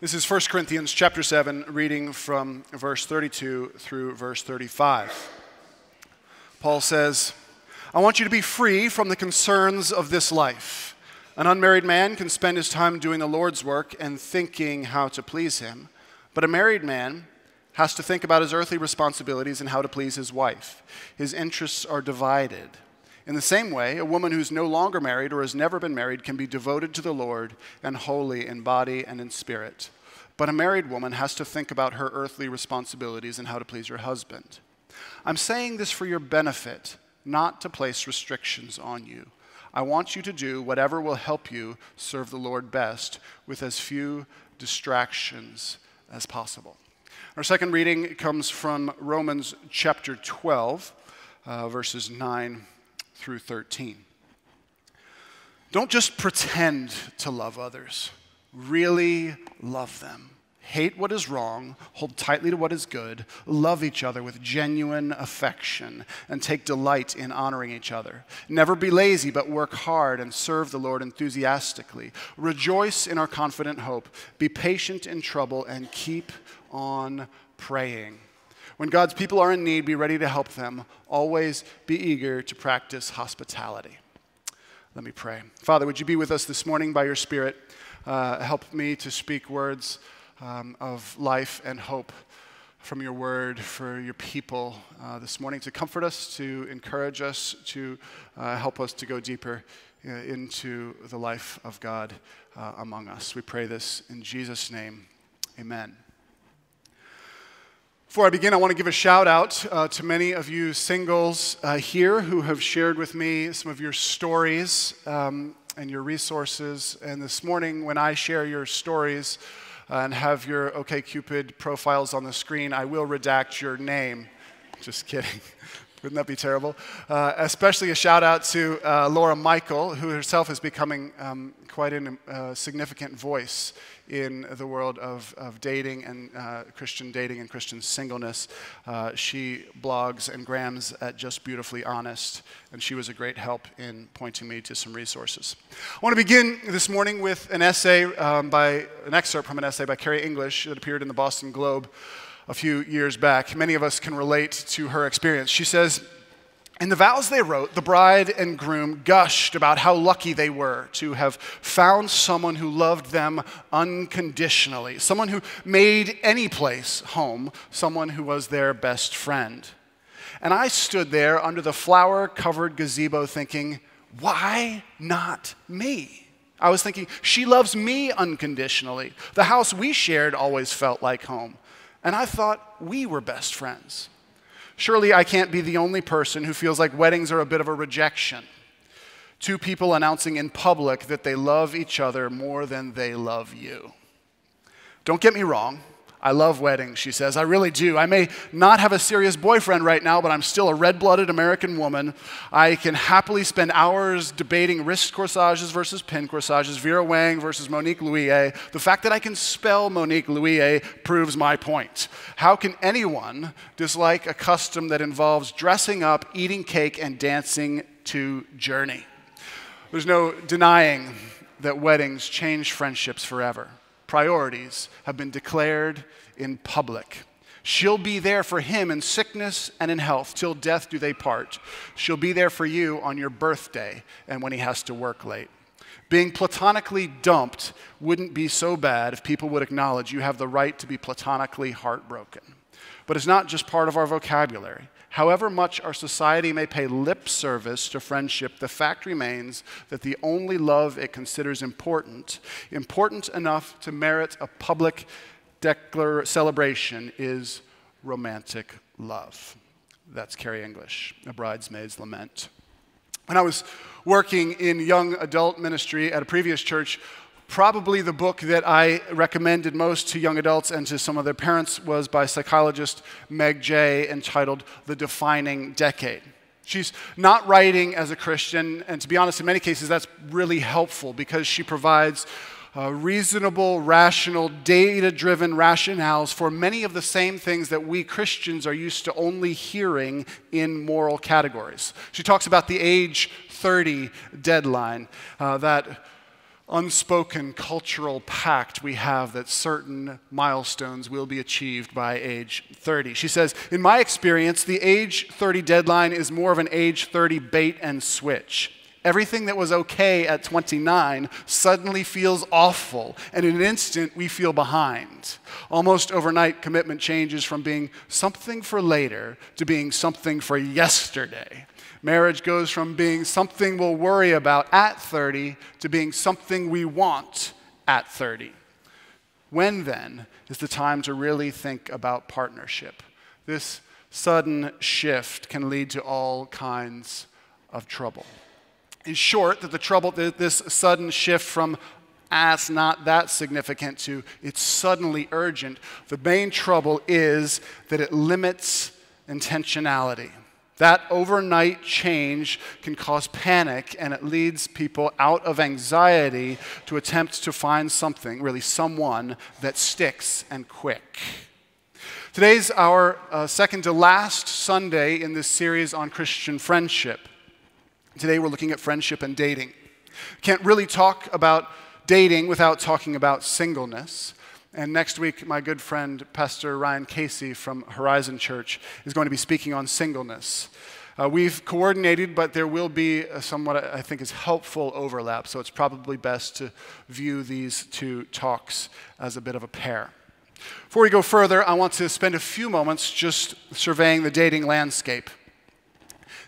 This is 1 Corinthians chapter 7, reading from verse 32 through verse 35. Paul says, I want you to be free from the concerns of this life. An unmarried man can spend his time doing the Lord's work and thinking how to please him, but a married man has to think about his earthly responsibilities and how to please his wife. His interests are divided. In the same way, a woman who's no longer married or has never been married can be devoted to the Lord and holy in body and in spirit. But a married woman has to think about her earthly responsibilities and how to please her husband. I'm saying this for your benefit, not to place restrictions on you. I want you to do whatever will help you serve the Lord best with as few distractions as possible. Our second reading comes from Romans chapter 12, uh, verses 9 through 13. Don't just pretend to love others, really love them. Hate what is wrong, hold tightly to what is good, love each other with genuine affection, and take delight in honoring each other. Never be lazy, but work hard and serve the Lord enthusiastically. Rejoice in our confident hope, be patient in trouble, and keep on praying. When God's people are in need, be ready to help them. Always be eager to practice hospitality. Let me pray. Father, would you be with us this morning by your Spirit? Uh, help me to speak words um, of life and hope from your word for your people uh, this morning to comfort us, to encourage us, to uh, help us to go deeper uh, into the life of God uh, among us. We pray this in Jesus' name. Amen. Before I begin, I want to give a shout out uh, to many of you singles uh, here who have shared with me some of your stories um, and your resources. And this morning, when I share your stories uh, and have your OKCupid profiles on the screen, I will redact your name. Just kidding. Wouldn't that be terrible? Uh, especially a shout out to uh, Laura Michael, who herself is becoming um, quite a uh, significant voice in the world of, of dating and uh, Christian dating and Christian singleness. Uh, she blogs and grams at Just Beautifully Honest, and she was a great help in pointing me to some resources. I want to begin this morning with an essay um, by, an excerpt from an essay by Carrie English that appeared in the Boston Globe a few years back. Many of us can relate to her experience. She says, in the vows they wrote, the bride and groom gushed about how lucky they were to have found someone who loved them unconditionally, someone who made any place home, someone who was their best friend. And I stood there under the flower covered gazebo thinking, why not me? I was thinking, she loves me unconditionally. The house we shared always felt like home. And I thought we were best friends. Surely I can't be the only person who feels like weddings are a bit of a rejection. Two people announcing in public that they love each other more than they love you. Don't get me wrong, I love weddings, she says. I really do. I may not have a serious boyfriend right now, but I'm still a red blooded American woman. I can happily spend hours debating wrist corsages versus pin corsages, Vera Wang versus Monique Lhuillier. The fact that I can spell Monique Lhuillier proves my point. How can anyone dislike a custom that involves dressing up, eating cake, and dancing to Journey? There's no denying that weddings change friendships forever priorities have been declared in public. She'll be there for him in sickness and in health. Till death do they part. She'll be there for you on your birthday and when he has to work late. Being platonically dumped wouldn't be so bad if people would acknowledge you have the right to be platonically heartbroken. But it's not just part of our vocabulary. However much our society may pay lip service to friendship, the fact remains that the only love it considers important, important enough to merit a public declar- celebration, is romantic love. That's Carrie English, A Bridesmaid's Lament. When I was working in young adult ministry at a previous church, Probably the book that I recommended most to young adults and to some of their parents was by psychologist Meg Jay entitled The Defining Decade. She's not writing as a Christian, and to be honest, in many cases, that's really helpful because she provides uh, reasonable, rational, data driven rationales for many of the same things that we Christians are used to only hearing in moral categories. She talks about the age 30 deadline, uh, that unspoken cultural pact we have that certain milestones will be achieved by age 30. She says, In my experience, the age 30 deadline is more of an age 30 bait and switch. Everything that was okay at 29 suddenly feels awful, and in an instant, we feel behind. Almost overnight, commitment changes from being something for later to being something for yesterday. Marriage goes from being something we'll worry about at 30 to being something we want at 30. When then is the time to really think about partnership? This sudden shift can lead to all kinds of trouble. In short, that the trouble, this sudden shift from it's not that significant to it's suddenly urgent, the main trouble is that it limits intentionality. That overnight change can cause panic and it leads people out of anxiety to attempt to find something, really someone, that sticks and quick. Today's our uh, second to last Sunday in this series on Christian friendship. Today we're looking at friendship and dating. Can't really talk about dating without talking about singleness. And next week, my good friend, Pastor Ryan Casey from Horizon Church, is going to be speaking on singleness. Uh, we've coordinated, but there will be somewhat, I think, is helpful overlap. So it's probably best to view these two talks as a bit of a pair. Before we go further, I want to spend a few moments just surveying the dating landscape.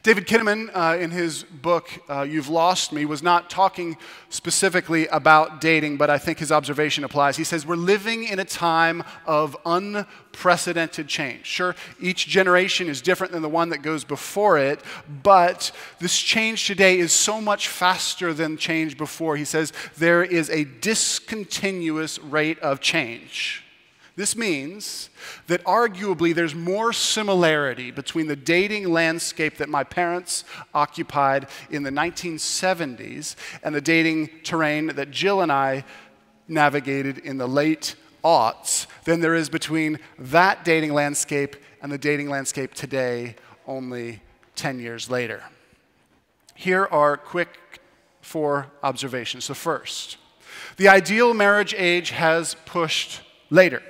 David Kinnaman, uh, in his book, uh, You've Lost Me, was not talking specifically about dating, but I think his observation applies. He says, We're living in a time of unprecedented change. Sure, each generation is different than the one that goes before it, but this change today is so much faster than change before. He says, There is a discontinuous rate of change. This means that arguably there's more similarity between the dating landscape that my parents occupied in the 1970s and the dating terrain that Jill and I navigated in the late aughts than there is between that dating landscape and the dating landscape today, only 10 years later. Here are quick four observations. So, first, the ideal marriage age has pushed later.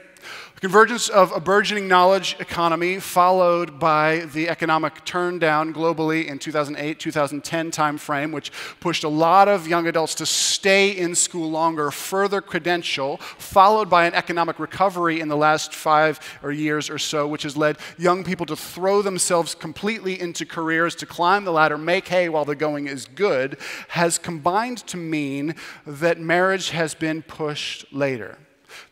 Convergence of a burgeoning knowledge economy followed by the economic turndown globally in 2008 2010 timeframe, which pushed a lot of young adults to stay in school longer, further credential, followed by an economic recovery in the last five or years or so, which has led young people to throw themselves completely into careers, to climb the ladder, make hay while the going is good, has combined to mean that marriage has been pushed later.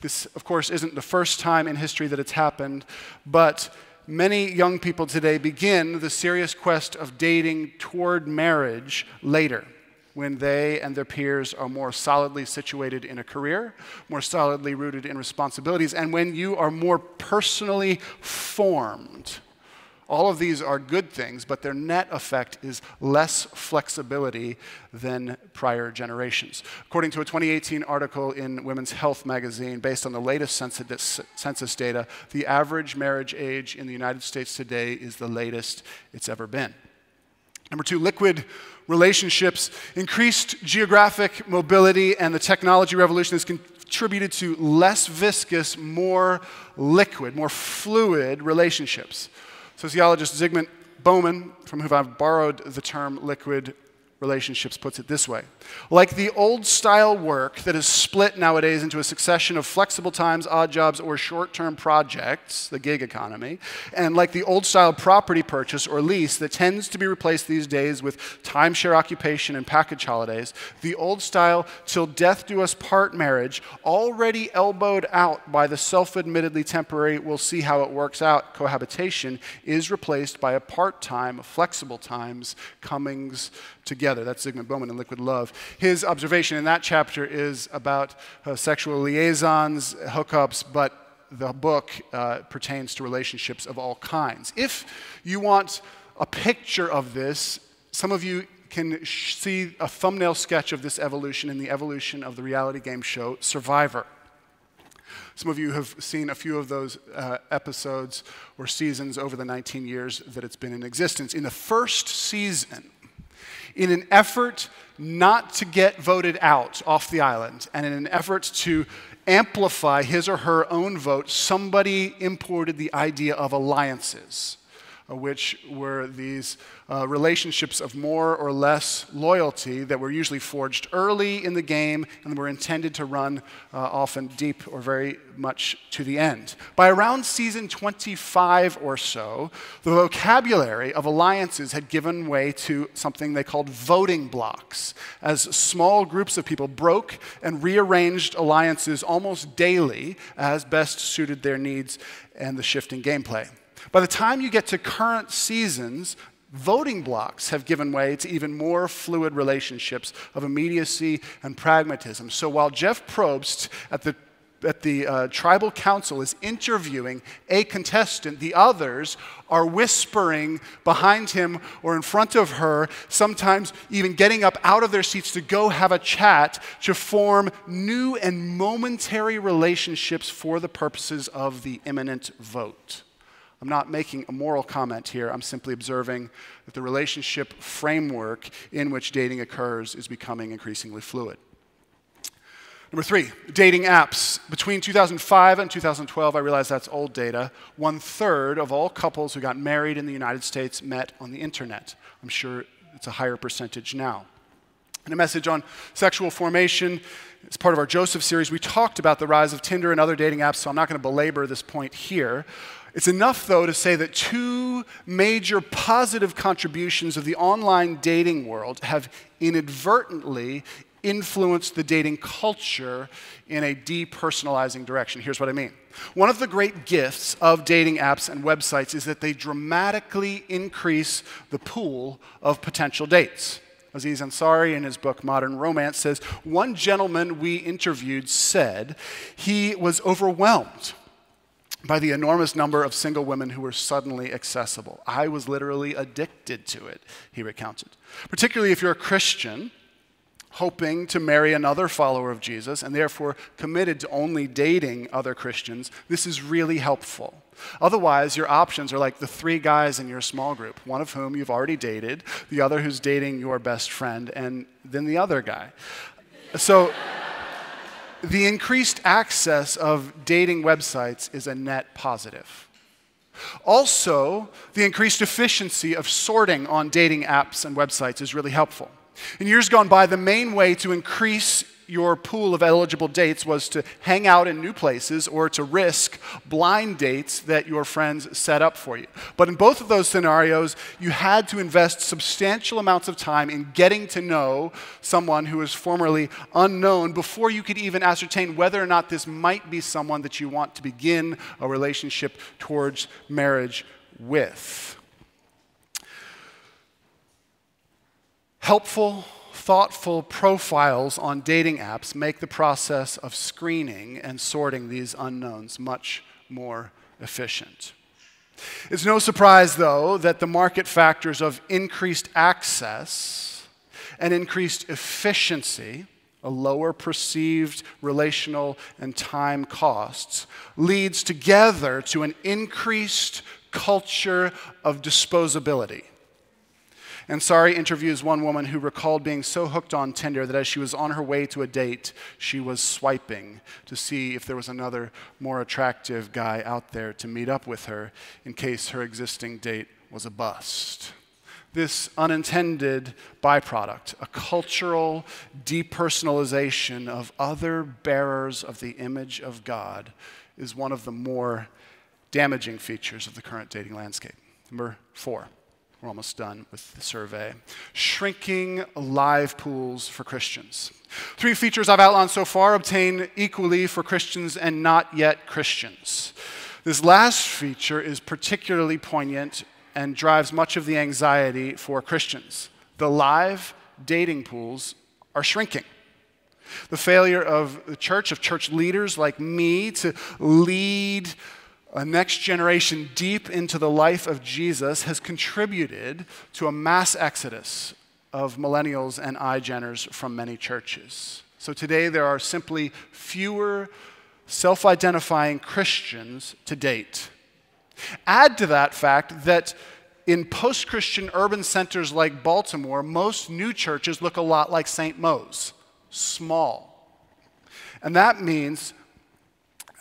This, of course, isn't the first time in history that it's happened, but many young people today begin the serious quest of dating toward marriage later when they and their peers are more solidly situated in a career, more solidly rooted in responsibilities, and when you are more personally formed all of these are good things, but their net effect is less flexibility than prior generations. According to a 2018 article in Women's Health magazine, based on the latest census data, the average marriage age in the United States today is the latest it's ever been. Number two, liquid relationships. Increased geographic mobility and the technology revolution has contributed to less viscous, more liquid, more fluid relationships. Sociologist Zygmunt Bauman, from whom I've borrowed the term liquid relationships puts it this way. Like the old style work that is split nowadays into a succession of flexible times, odd jobs, or short term projects, the gig economy, and like the old style property purchase or lease that tends to be replaced these days with timeshare occupation and package holidays, the old style till death do us part marriage, already elbowed out by the self admittedly temporary, we'll see how it works out cohabitation, is replaced by a part time, flexible times, comings together. That's Zygmunt Bauman in Liquid Love. His observation in that chapter is about uh, sexual liaisons, hookups, but the book uh, pertains to relationships of all kinds. If you want a picture of this, some of you can see a thumbnail sketch of this evolution in the evolution of the reality game show Survivor. Some of you have seen a few of those uh, episodes or seasons over the 19 years that it's been in existence. In the first season, In an effort not to get voted out off the island, and in an effort to amplify his or her own vote, somebody imported the idea of alliances. Uh, which were these uh, relationships of more or less loyalty that were usually forged early in the game and were intended to run uh, often deep or very much to the end. By around season 25 or so, the vocabulary of alliances had given way to something they called voting blocs, as small groups of people broke and rearranged alliances almost daily as best suited their needs and the shifting gameplay. By the time you get to current seasons, voting blocs have given way to even more fluid relationships of immediacy and pragmatism. So while Jeff Probst at the at the uh, tribal council is interviewing a contestant, the others are whispering behind him or in front of her, sometimes even getting up out of their seats to go have a chat to form new and momentary relationships for the purposes of the imminent vote. I'm not making a moral comment here. I'm simply observing that the relationship framework in which dating occurs is becoming increasingly fluid. Number three, dating apps. Between 2005 and 2012, I realize that's old data. One third of all couples who got married in the United States met on the internet. I'm sure it's a higher percentage now. In a message on sexual formation, as part of our Joseph series, we talked about the rise of Tinder and other dating apps, so I'm not going to belabor this point here. It's enough, though, to say that two major positive contributions of the online dating world have inadvertently influenced the dating culture in a depersonalizing direction. Here's what I mean. One of the great gifts of dating apps and websites is that they dramatically increase the pool of potential dates. Aziz Ansari, in his book Modern Romance, says one gentleman we interviewed said he was overwhelmed by the enormous number of single women who were suddenly accessible. I was literally addicted to it, he recounted. Particularly if you're a Christian hoping to marry another follower of Jesus and therefore committed to only dating other Christians, this is really helpful. Otherwise, your options are like the three guys in your small group, one of whom you've already dated, the other who's dating your best friend, and then the other guy. So, the increased access of dating websites is a net positive. Also, the increased efficiency of sorting on dating apps and websites is really helpful. In years gone by, the main way to increase your pool of eligible dates was to hang out in new places or to risk blind dates that your friends set up for you. But in both of those scenarios, you had to invest substantial amounts of time in getting to know someone who was formerly unknown before you could even ascertain whether or not this might be someone that you want to begin a relationship towards marriage with. Helpful thoughtful profiles on dating apps make the process of screening and sorting these unknowns much more efficient. It's no surprise, though, that the market factors of increased access and increased efficiency, a lower perceived relational and time costs, leads together to an increased culture of disposability. Ansari interviews one woman who recalled being so hooked on Tinder that as she was on her way to a date, she was swiping to see if there was another more attractive guy out there to meet up with her in case her existing date was a bust. This unintended byproduct, a cultural depersonalization of other bearers of the image of God, is one of the more damaging features of the current dating landscape. Number four. We're almost done with the survey. Shrinking live pools for Christians. Three features I've outlined so far obtain equally for Christians and not yet Christians. This last feature is particularly poignant and drives much of the anxiety for Christians. The live dating pools are shrinking. The failure of the church, of church leaders like me, to lead a next generation deep into the life of Jesus has contributed to a mass exodus of millennials and iGeners from many churches. So today there are simply fewer self identifying Christians to date. Add to that fact that in post Christian urban centers like Baltimore, most new churches look a lot like St. Mo's small. And that means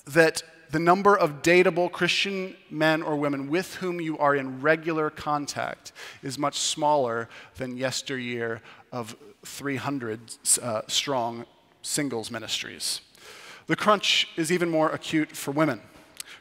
that the number of dateable Christian men or women with whom you are in regular contact is much smaller than yesteryear of 300 uh, strong singles ministries. The crunch is even more acute for women.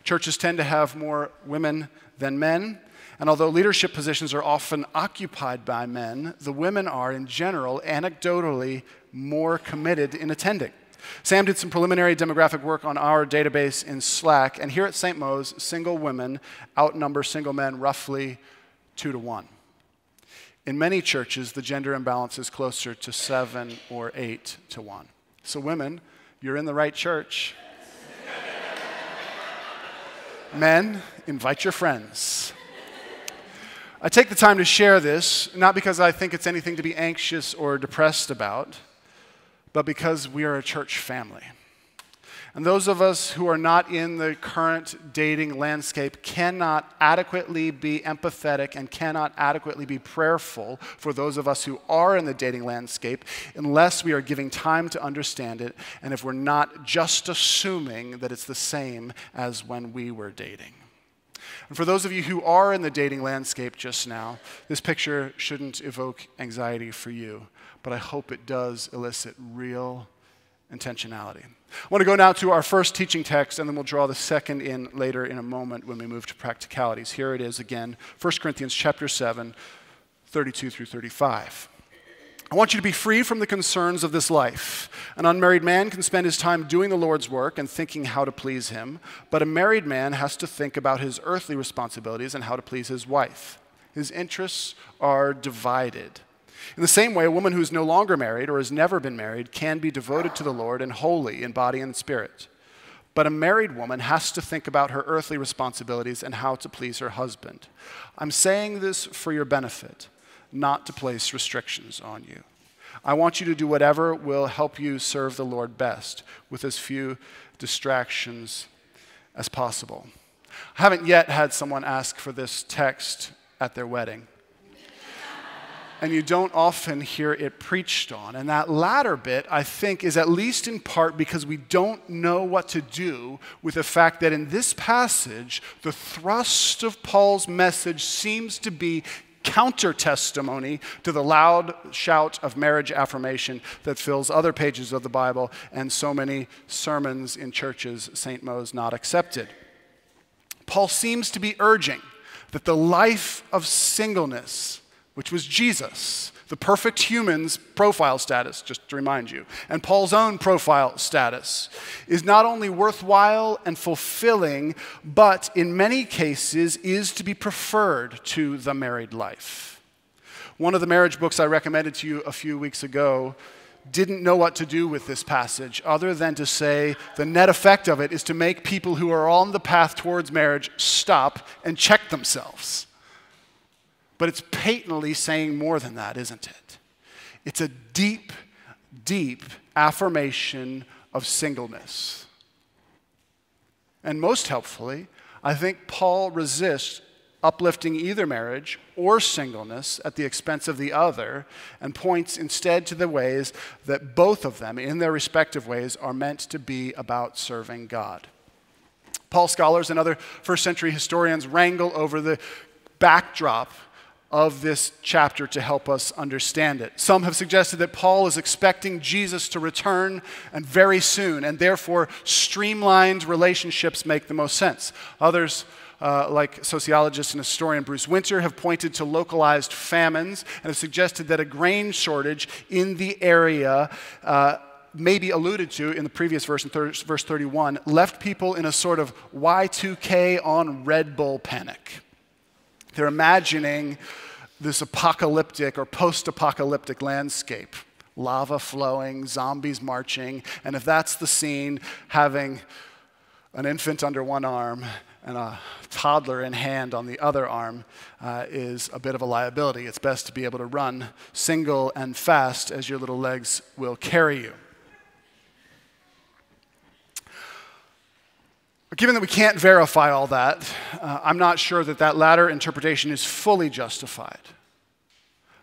Churches tend to have more women than men, and although leadership positions are often occupied by men, the women are, in general, anecdotally more committed in attending. Sam did some preliminary demographic work on our database in Slack, and here at St. Mo's, single women outnumber single men roughly two to one. In many churches, the gender imbalance is closer to seven or eight to one. So, women, you're in the right church. Men, invite your friends. I take the time to share this, not because I think it's anything to be anxious or depressed about, but because we are a church family. And those of us who are not in the current dating landscape cannot adequately be empathetic and cannot adequately be prayerful for those of us who are in the dating landscape unless we are giving time to understand it and if we're not just assuming that it's the same as when we were dating. And for those of you who are in the dating landscape just now, this picture shouldn't evoke anxiety for you, but I hope it does elicit real intentionality. I want to go now to our first teaching text, and then we'll draw the second in later in a moment when we move to practicalities. Here it is again, 1 Corinthians chapter 7, 32 through 35. I want you to be free from the concerns of this life. An unmarried man can spend his time doing the Lord's work and thinking how to please him, but a married man has to think about his earthly responsibilities and how to please his wife. His interests are divided. In the same way, a woman who is no longer married or has never been married can be devoted to the Lord and holy in body and spirit. But a married woman has to think about her earthly responsibilities and how to please her husband. I'm saying this for your benefit not to place restrictions on you. I want you to do whatever will help you serve the Lord best with as few distractions as possible. I haven't yet had someone ask for this text at their wedding. And you don't often hear it preached on. And that latter bit, I think, is at least in part because we don't know what to do with the fact that in this passage, the thrust of Paul's message seems to be counter testimony to the loud shout of marriage affirmation that fills other pages of the Bible and so many sermons in churches, St. Mo's not accepted. Paul seems to be urging that the life of singleness, which was Jesus, the perfect human's profile status, just to remind you, and Paul's own profile status, is not only worthwhile and fulfilling, but in many cases is to be preferred to the married life. One of the marriage books I recommended to you a few weeks ago didn't know what to do with this passage other than to say the net effect of it is to make people who are on the path towards marriage stop and check themselves. But it's patently saying more than that, isn't it? It's a deep, deep affirmation of singleness. And most helpfully, I think Paul resists uplifting either marriage or singleness at the expense of the other and points instead to the ways that both of them, in their respective ways, are meant to be about serving God. Paul scholars and other first century historians wrangle over the backdrop of this chapter to help us understand it. Some have suggested that Paul is expecting Jesus to return and very soon, and therefore streamlined relationships make the most sense. Others, uh, like sociologist and historian Bruce Winter, have pointed to localized famines and have suggested that a grain shortage in the area. Uh, maybe alluded to in the previous verse, in thir- verse 31, left people in a sort of Y2K on Red Bull panic. They're imagining this apocalyptic or post apocalyptic landscape lava flowing, zombies marching, and if that's the scene, having an infant under one arm and a toddler in hand on the other arm uh, is a bit of a liability. It's best to be able to run single and fast as your little legs will carry you. But given that we can't verify all that, uh, I'm not sure that that latter interpretation is fully justified.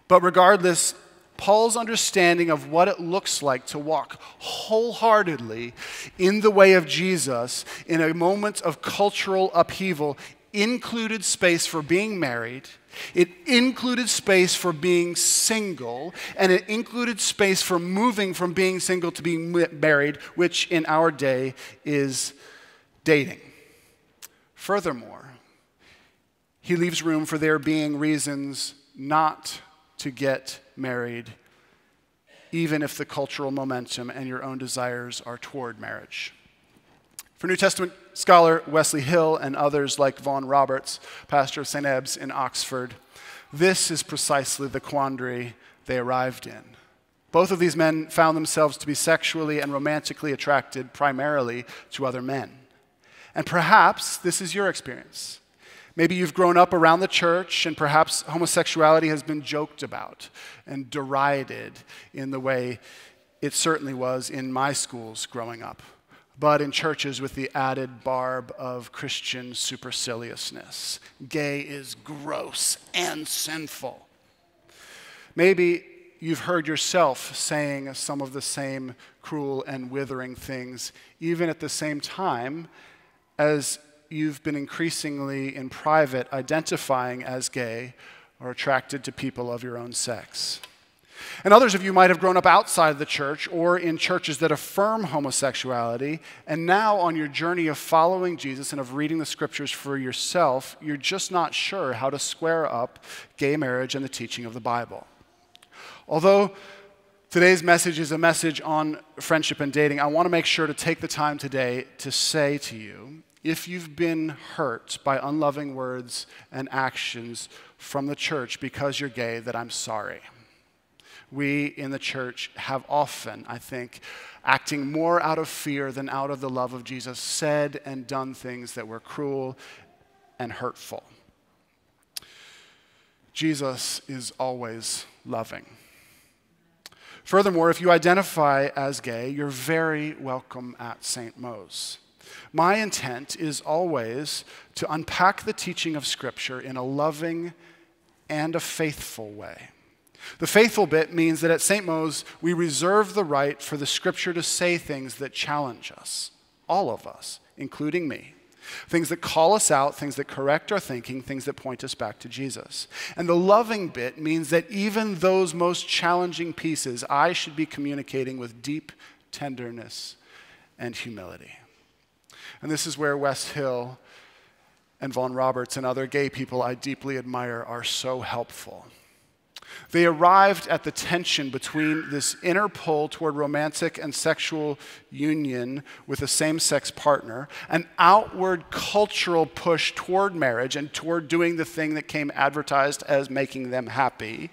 But regardless, Paul's understanding of what it looks like to walk wholeheartedly in the way of Jesus in a moment of cultural upheaval included space for being married, it included space for being single, and it included space for moving from being single to being married, which in our day is dating. Furthermore, he leaves room for there being reasons not to get married, even if the cultural momentum and your own desires are toward marriage. For New Testament scholar Wesley Hill and others like Vaughan Roberts, pastor of St. Ebbe's in Oxford, this is precisely the quandary they arrived in. Both of these men found themselves to be sexually and romantically attracted primarily to other men. And perhaps this is your experience. Maybe you've grown up around the church, and perhaps homosexuality has been joked about and derided in the way it certainly was in my schools growing up, but in churches with the added barb of Christian superciliousness. Gay is gross and sinful. Maybe you've heard yourself saying some of the same cruel and withering things, even at the same time as you've been increasingly in private identifying as gay or attracted to people of your own sex. And others of you might have grown up outside the church or in churches that affirm homosexuality, and now on your journey of following Jesus and of reading the scriptures for yourself, you're just not sure how to square up gay marriage and the teaching of the Bible. Although today's message is a message on friendship and dating, I want to make sure to take the time today to say to you if you've been hurt by unloving words and actions from the church because you're gay, that I'm sorry. We in the church have often, I think, acting more out of fear than out of the love of Jesus, said and done things that were cruel and hurtful. Jesus is always loving. Furthermore, if you identify as gay, you're very welcome at St. Mo's. My intent is always to unpack the teaching of Scripture in a loving and a faithful way. The faithful bit means that at St. Mo's, we reserve the right for the Scripture to say things that challenge us, all of us, including me. Things that call us out, things that correct our thinking, things that point us back to Jesus. And the loving bit means that even those most challenging pieces, I should be communicating with deep tenderness and humility. And this is where Wes Hill and Vaughan Roberts and other gay people I deeply admire are so helpful. They arrived at the tension between this inner pull toward romantic and sexual union with a same sex partner, an outward cultural push toward marriage and toward doing the thing that came advertised as making them happy,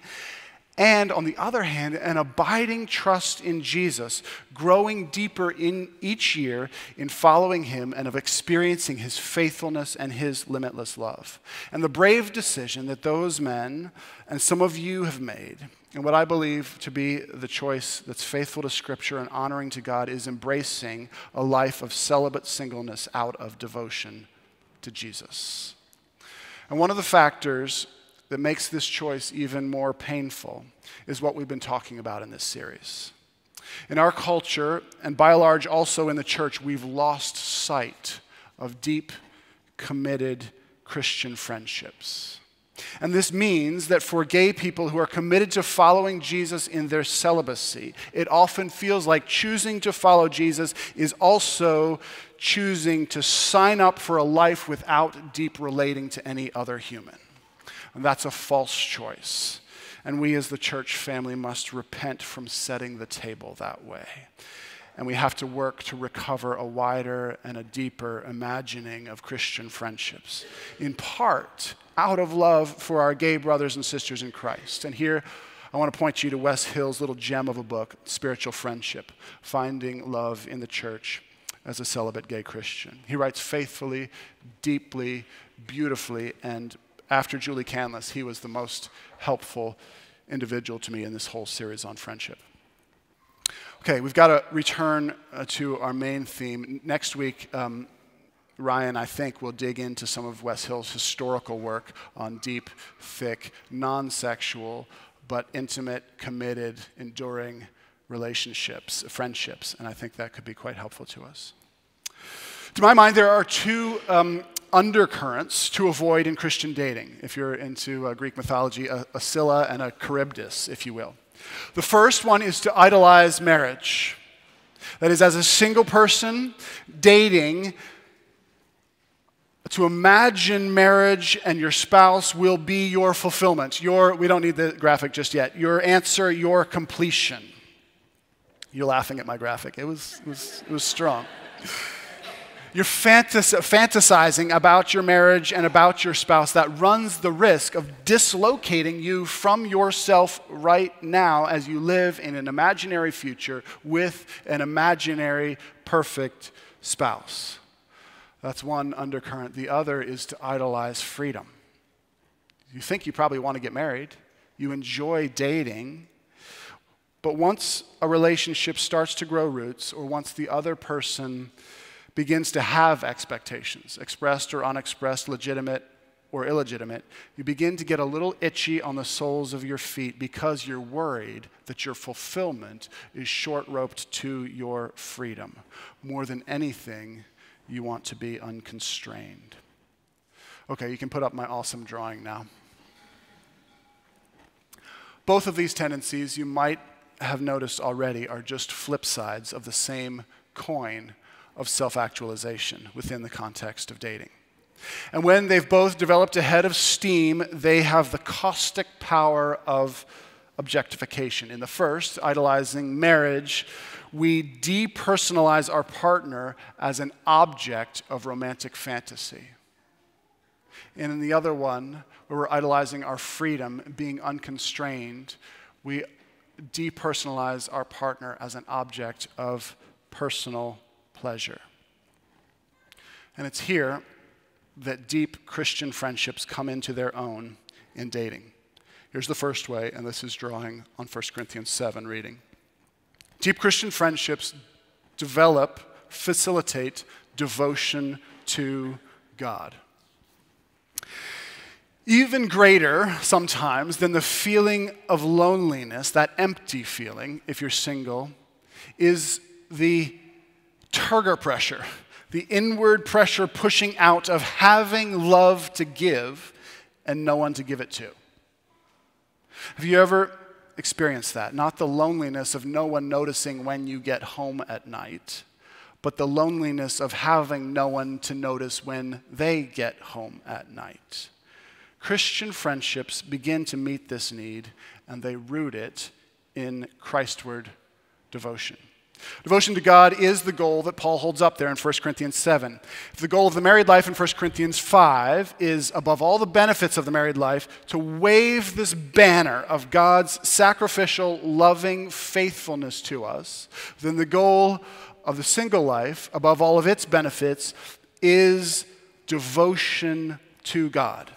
and on the other hand, an abiding trust in Jesus, growing deeper in each year in following him and of experiencing his faithfulness and his limitless love. And the brave decision that those men and some of you have made, and what I believe to be the choice that's faithful to Scripture and honoring to God, is embracing a life of celibate singleness out of devotion to Jesus. And one of the factors that makes this choice even more painful is what we've been talking about in this series. In our culture, and by large also in the church, we've lost sight of deep, committed Christian friendships. And this means that for gay people who are committed to following Jesus in their celibacy, it often feels like choosing to follow Jesus is also choosing to sign up for a life without deep relating to any other human. And that's a false choice. And we as the church family must repent from setting the table that way. And we have to work to recover a wider and a deeper imagining of Christian friendships, in part out of love for our gay brothers and sisters in Christ. And here, I want to point you to Wes Hill's little gem of a book, Spiritual Friendship Finding Love in the Church as a Celibate Gay Christian. He writes faithfully, deeply, beautifully, and after Julie Canlis, he was the most helpful individual to me in this whole series on friendship. Okay, we've got to return uh, to our main theme. Next week, um, Ryan, I think, will dig into some of Wes Hill's historical work on deep, thick, non sexual, but intimate, committed, enduring relationships, friendships, and I think that could be quite helpful to us. To my mind, there are two um, undercurrents to avoid in Christian dating, if you're into uh, Greek mythology, a, a Scylla and a Charybdis, if you will. The first one is to idolize marriage. That is, as a single person dating, to imagine marriage and your spouse will be your fulfillment. Your, we don't need the graphic just yet. Your answer, your completion. You're laughing at my graphic. It was, it was, it was strong. You're fantas- fantasizing about your marriage and about your spouse that runs the risk of dislocating you from yourself right now as you live in an imaginary future with an imaginary perfect spouse. That's one undercurrent. The other is to idolize freedom. You think you probably want to get married, you enjoy dating, but once a relationship starts to grow roots, or once the other person begins to have expectations, expressed or unexpressed, legitimate or illegitimate, you begin to get a little itchy on the soles of your feet because you're worried that your fulfillment is short roped to your freedom. More than anything, you want to be unconstrained. Okay, you can put up my awesome drawing now. Both of these tendencies you might have noticed already are just flip sides of the same coin of self actualization within the context of dating. And when they've both developed a head of steam, they have the caustic power of objectification. In the first, idolizing marriage, we depersonalize our partner as an object of romantic fantasy. And in the other one, where we're idolizing our freedom, being unconstrained, we depersonalize our partner as an object of personal pleasure. And it's here that deep Christian friendships come into their own in dating. Here's the first way, and this is drawing on 1 Corinthians 7 reading. Deep Christian friendships develop, facilitate devotion to God. Even greater sometimes than the feeling of loneliness, that empty feeling, if you're single, is the turgor pressure, the inward pressure pushing out of having love to give and no one to give it to. Have you ever experienced that? Not the loneliness of no one noticing when you get home at night, but the loneliness of having no one to notice when they get home at night. Christian friendships begin to meet this need and they root it in Christward devotion. Devotion to God is the goal that Paul holds up there in 1 Corinthians 7. If the goal of the married life in 1 Corinthians 5 is, above all the benefits of the married life, to wave this banner of God's sacrificial, loving faithfulness to us, then the goal of the single life, above all of its benefits, is devotion to God.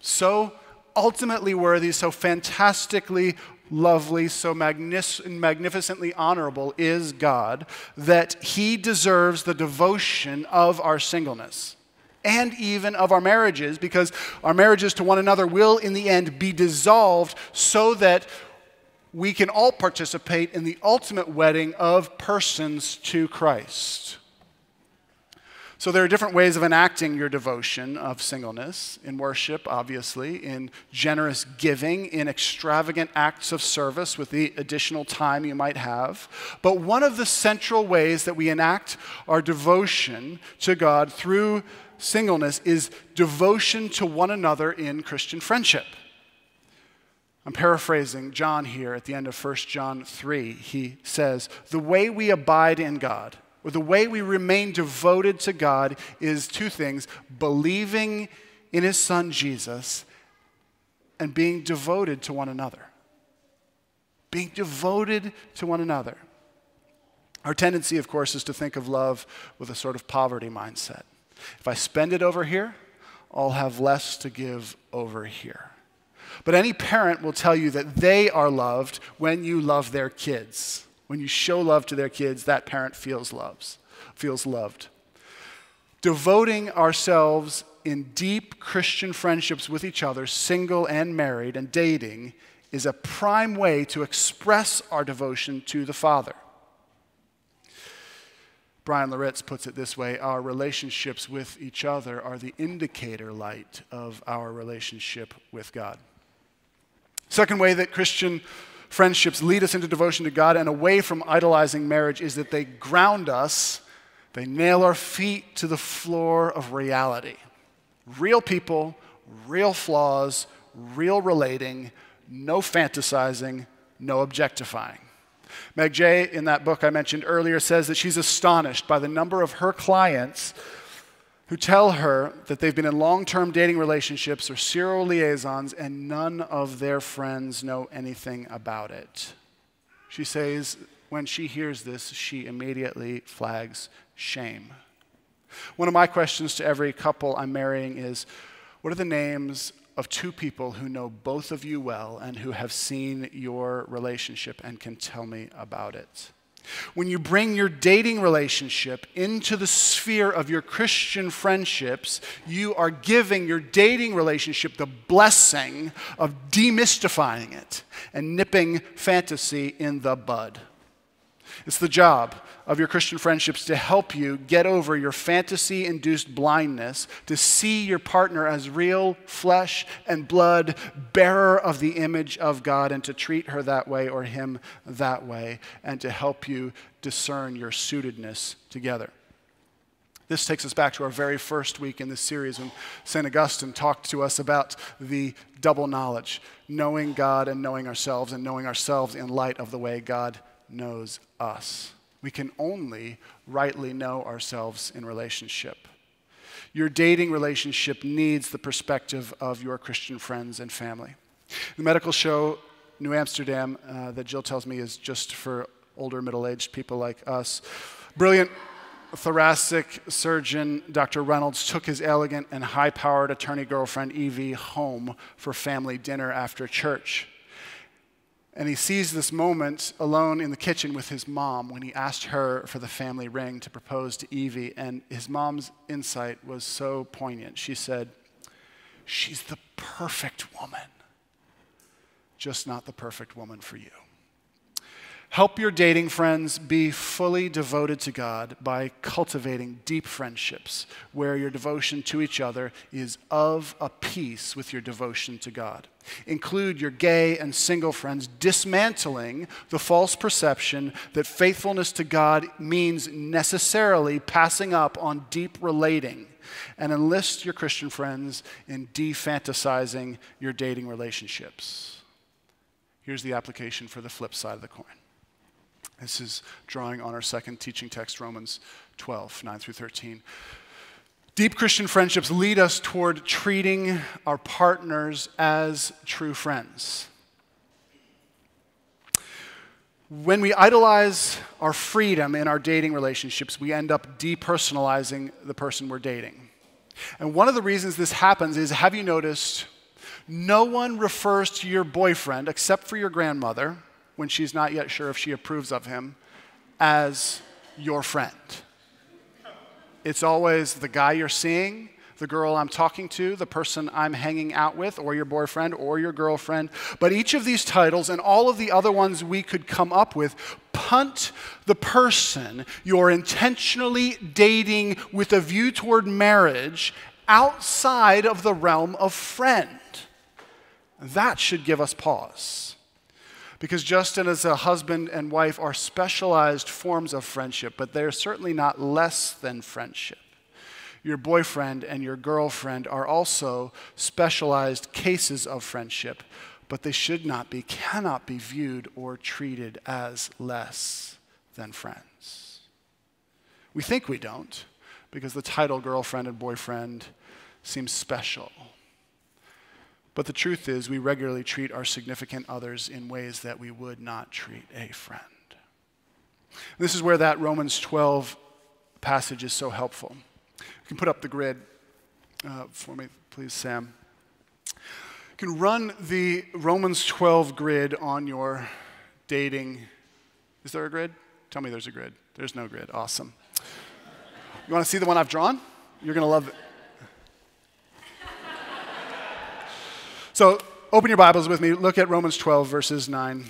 So ultimately worthy, so fantastically lovely, so magnificently honorable is God that He deserves the devotion of our singleness and even of our marriages, because our marriages to one another will, in the end, be dissolved so that we can all participate in the ultimate wedding of persons to Christ. So there are different ways of enacting your devotion of singleness in worship, obviously, in generous giving, in extravagant acts of service with the additional time you might have. But one of the central ways that we enact our devotion to God through singleness is devotion to one another in Christian friendship. I'm paraphrasing John here at the end of 1 John 3. He says, The way we abide in God, the way we remain devoted to God is two things believing in his son Jesus and being devoted to one another. Being devoted to one another. Our tendency, of course, is to think of love with a sort of poverty mindset. If I spend it over here, I'll have less to give over here. But any parent will tell you that they are loved when you love their kids. When you show love to their kids, that parent feels loves, feels loved. Devoting ourselves in deep Christian friendships with each other, single and married, and dating, is a prime way to express our devotion to the Father. Bryan Loritts puts it this way our relationships with each other are the indicator light of our relationship with God. Second way that Christian friendships lead us into devotion to God and away from idolizing marriage is that they ground us, they nail our feet to the floor of reality. Real people, real flaws, real relating, no fantasizing, no objectifying. Meg Jay, in that book I mentioned earlier, says that she's astonished by the number of her clients who tell her that they've been in long term dating relationships or serial liaisons and none of their friends know anything about it. She says when she hears this, she immediately flags shame. One of my questions to every couple I'm marrying is what are the names of two people who know both of you well and who have seen your relationship and can tell me about it? When you bring your dating relationship into the sphere of your Christian friendships, you are giving your dating relationship the blessing of demystifying it and nipping fantasy in the bud. It's the job of your Christian friendships to help you get over your fantasy induced blindness, to see your partner as real flesh and blood, bearer of the image of God, and to treat her that way or him that way, and to help you discern your suitedness together. This takes us back to our very first week in this series when St. Augustine talked to us about the double knowledge knowing God and knowing ourselves, and knowing ourselves in light of the way God knows us. We can only rightly know ourselves in relationship. Your dating relationship needs the perspective of your Christian friends and family. The medical show, New Amsterdam, uh, that Jill tells me is just for older, middle aged people like us. Brilliant thoracic surgeon Dr. Reynolds took his elegant and high powered attorney girlfriend Evie home for family dinner after church. And he sees this moment alone in the kitchen with his mom when he asked her for the family ring to propose to Evie. And his mom's insight was so poignant. She said, She's the perfect woman, just not the perfect woman for you. Help your dating friends be fully devoted to God by cultivating deep friendships where your devotion to each other is of a piece with your devotion to God. Include your gay and single friends dismantling the false perception that faithfulness to God means necessarily passing up on deep relating and enlist your Christian friends in defantasizing your dating relationships. Here's the application for the flip side of the coin. This is drawing on our second teaching text, Romans 12, 9 through 13. Deep Christian friendships lead us toward treating our partners as true friends. When we idolize our freedom in our dating relationships, we end up depersonalizing the person we're dating. And one of the reasons this happens is have you noticed no one refers to your boyfriend except for your grandmother when she's not yet sure if she approves of him as your friend. It's always the guy you're seeing, the girl I'm talking to, the person I'm hanging out with, or your boyfriend or your girlfriend. But each of these titles and all of the other ones we could come up with punt the person you're intentionally dating with a view toward marriage outside of the realm of friend. That should give us pause. Because Justin, as a husband and wife are specialized forms of friendship, but they're certainly not less than friendship. Your boyfriend and your girlfriend are also specialized cases of friendship, but they should not be, cannot be viewed or treated as less than friends. We think we don't because the title girlfriend and boyfriend seems special. But the truth is, we regularly treat our significant others in ways that we would not treat a friend. This is where that Romans 12 passage is so helpful. You can put up the grid uh, for me, please, Sam. You can run the Romans 12 grid on your dating. Is there a grid? Tell me there's a grid. There's no grid. Awesome. You want to see the one I've drawn? You're going to love it. So, open your Bibles with me. Look at Romans 12, verses 9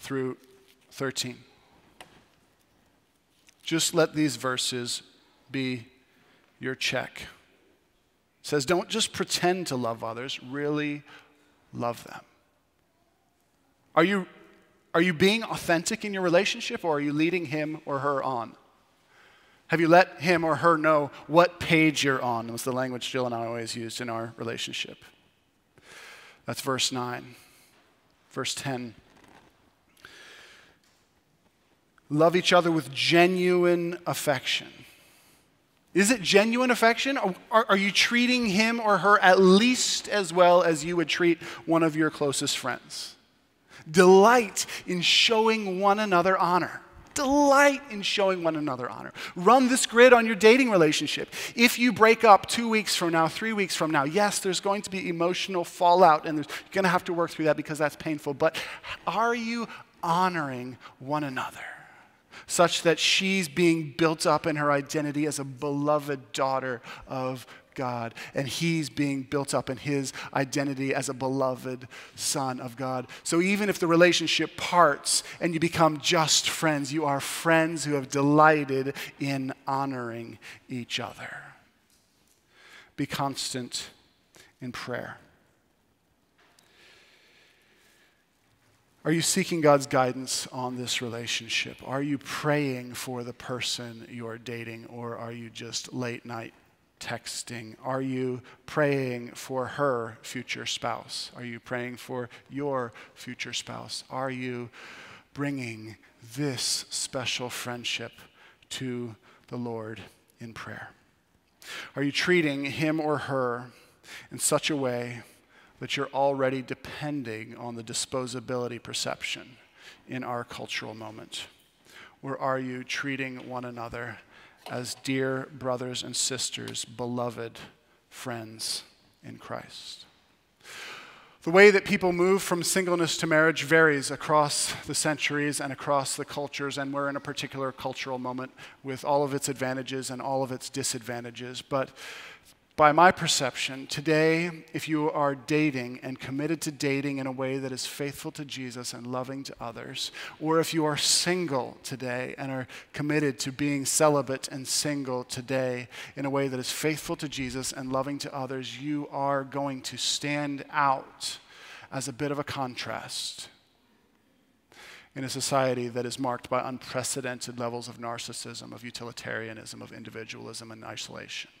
through 13. Just let these verses be your check. It says, Don't just pretend to love others, really love them. Are you, are you being authentic in your relationship or are you leading him or her on? Have you let him or her know what page you're on? Was the language Jill and I always used in our relationship. That's verse 9. Verse 10. Love each other with genuine affection. Is it genuine affection? Are, are, you treating him or her at least as well as you would treat one of your closest friends? Delight in showing one another honor. Delight in showing one another honor. Run this grid on your dating relationship. If you break up two weeks from now, three weeks from now, yes, there's going to be emotional fallout and you're going to have to work through that because that's painful. But are you honoring one another? such that she's being built up in her identity as a beloved daughter of God, and he's being built up in his identity as a beloved son of God. So even if the relationship parts and you become just friends, you are friends who have delighted in honoring each other. Be constant in prayer. Are you seeking God's guidance on this relationship? Are you praying for the person you're dating, or are you just late night texting? Are you praying for her future spouse? Are you praying for your future spouse? Are you bringing this special friendship to the Lord in prayer? Are you treating him or her in such a way? that you're already depending on the disposability perception in our cultural moment? Or are you treating one another as dear brothers and sisters, beloved friends in Christ? The way that people move from singleness to marriage varies across the centuries and across the cultures, and we're in a particular cultural moment with all of its advantages and all of its disadvantages. But by my perception, today, if you are dating and committed to dating in a way that is faithful to Jesus and loving to others, or if you are single today and are committed to being celibate and single today in a way that is faithful to Jesus and loving to others, you are going to stand out as a bit of a contrast in a society that is marked by unprecedented levels of narcissism, of utilitarianism, of individualism, and isolation.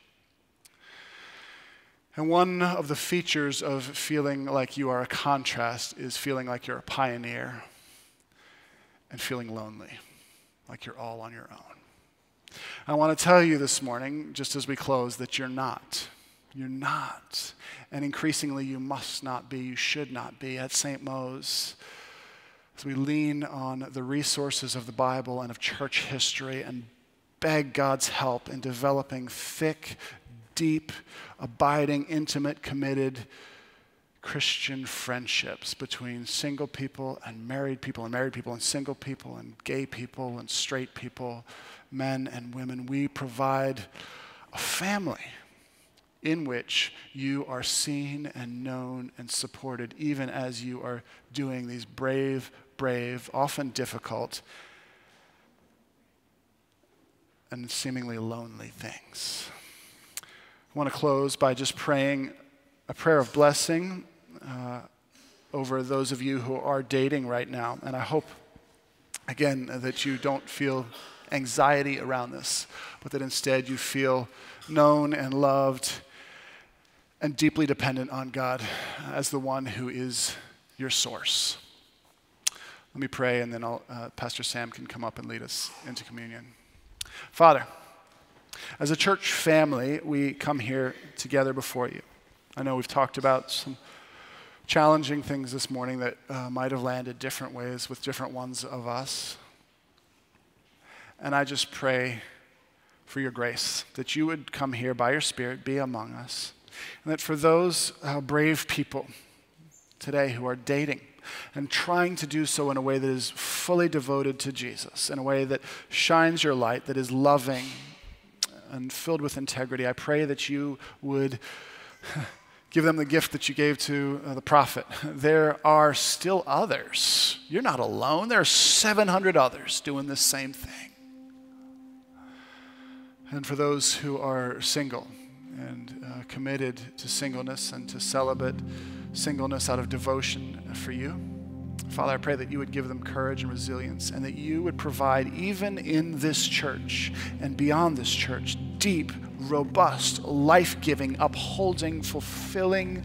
And one of the features of feeling like you are a contrast is feeling like you're a pioneer and feeling lonely, like you're all on your own. I want to tell you this morning, just as we close, that you're not. You're not. And increasingly, you must not be, you should not be at St. Mo's. As we lean on the resources of the Bible and of church history and beg God's help in developing thick, deep, abiding, intimate, committed Christian friendships between single people and married people, and married people and single people, and gay people and straight people, men and women. We provide a family in which you are seen and known and supported, even as you are doing these brave, brave, often difficult, and seemingly lonely things. I want to close by just praying a prayer of blessing uh, over those of you who are dating right now. And I hope, again, that you don't feel anxiety around this, but that instead you feel known and loved and deeply dependent on God as the one who is your source. Let me pray, and then uh, Pastor Sam can come up and lead us into communion. Father, as a church family, we come here together before you. I know we've talked about some challenging things this morning that uh, might have landed different ways with different ones of us. And I just pray for your grace, that you would come here by your Spirit, be among us, and that for those uh, brave people today who are dating, and trying to do so in a way that is fully devoted to Jesus, in a way that shines your light, that is loving, and filled with integrity. I pray that you would give them the gift that you gave to uh, the prophet. There are still others. You're not alone. There are 700 others doing the same thing. And for those who are single and uh, committed to singleness and to celibate singleness out of devotion for you, Father, I pray that you would give them courage and resilience and that you would provide, even in this church and beyond this church, deep, robust, life giving, upholding, fulfilling,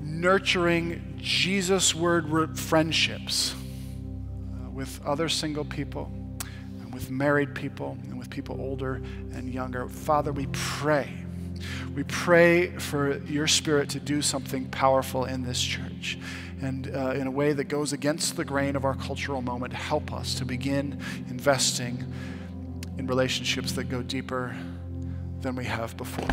nurturing, Jesus word friendships uh, with other single people and with married people and with people older and younger. Father, we pray. We pray for your spirit to do something powerful in this church and uh, in a way that goes against the grain of our cultural moment, help us to begin investing in relationships that go deeper than we have before.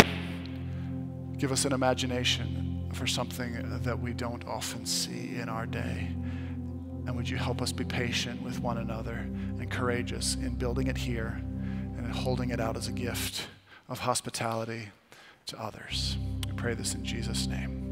Give us an imagination for something that we don't often see in our day. And would you help us be patient with one another and courageous in building it here and holding it out as a gift of hospitality to others? We pray this in Jesus' name.